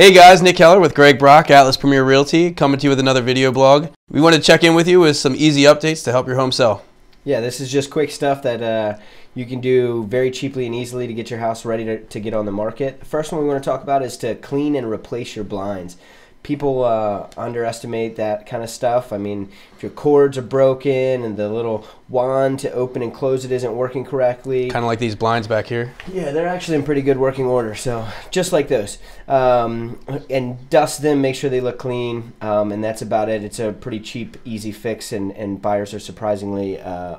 Hey guys, Nick Kellar with Greg Brock, Atlas Premier Realty, coming to you with another video blog. We want to check in with you with some easy updates to help your home sell. Yeah, this is just quick stuff that uh, you can do very cheaply and easily to get your house ready to, to get on the market. The first one we want to talk about is to clean and replace your blinds people uh, underestimate that kind of stuff. I mean, if your cords are broken and the little wand to open and close it isn't working correctly. Kind of like these blinds back here. Yeah, they're actually in pretty good working order. So just like those. Um, and dust them, make sure they look clean. Um, and that's about it. It's a pretty cheap, easy fix, and, and buyers are surprisingly uh,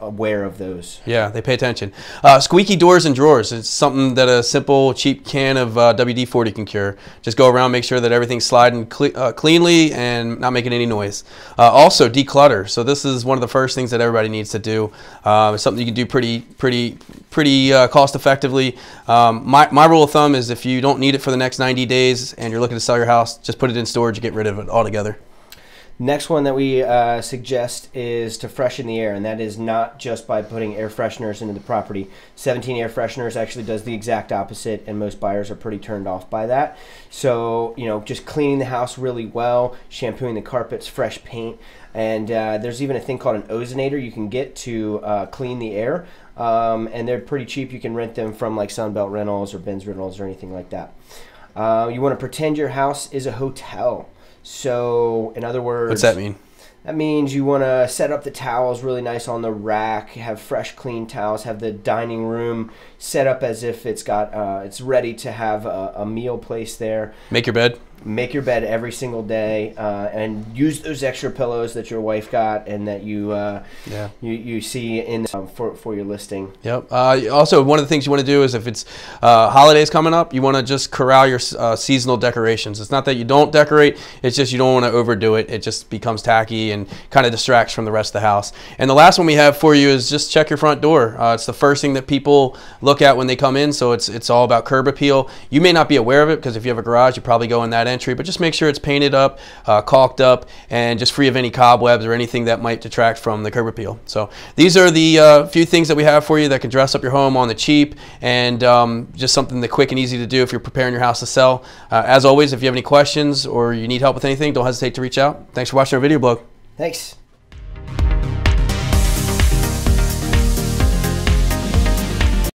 aware of those. Yeah, they pay attention. Uh, squeaky doors and drawers. It's something that a simple, cheap can of uh, WD-40 can cure. Just go around, make sure that everything's sliding uh, cleanly and not making any noise. Uh, also, declutter. So this is one of the first things that everybody needs to do. Uh, it's something you can do pretty, pretty, pretty uh, cost effectively. Um, my, my rule of thumb is if you don't need it for the next 90 days and you're looking to sell your house, just put it in storage and get rid of it altogether. Next one that we uh, suggest is to freshen the air, and that is not just by putting air fresheners into the property. 17 air fresheners actually does the exact opposite, and most buyers are pretty turned off by that. So, you know, just cleaning the house really well, shampooing the carpets, fresh paint, and uh, there's even a thing called an ozonator you can get to uh, clean the air, um, and they're pretty cheap. You can rent them from like Sunbelt Rentals or Ben's Rentals or anything like that. Uh, you want to pretend your house is a hotel. So, in other words, what's that mean? That means you want to set up the towels really nice on the rack, have fresh, clean towels, have the dining room set up as if it's got uh, it's ready to have a, a meal place there. Make your bed make your bed every single day uh, and use those extra pillows that your wife got and that you uh, yeah. you, you see in um, for, for your listing. Yep. Uh, also, one of the things you want to do is if it's uh, holidays coming up, you want to just corral your uh, seasonal decorations. It's not that you don't decorate; it's just you don't want to overdo it. It just becomes tacky and kind of distracts from the rest of the house. And the last one we have for you is just check your front door. Uh, it's the first thing that people look at when they come in, so it's it's all about curb appeal. You may not be aware of it because if you have a garage, you probably go in that entry, but just make sure it's painted up, uh, caulked up, and just free of any cobwebs or anything that might detract from the curb appeal. So these are the uh, few things that we have for you that can dress up your home on the cheap and um, just something that quick and easy to do if you're preparing your house to sell. Uh, as always, if you have any questions or you need help with anything, don't hesitate to reach out. Thanks for watching our video blog. Thanks.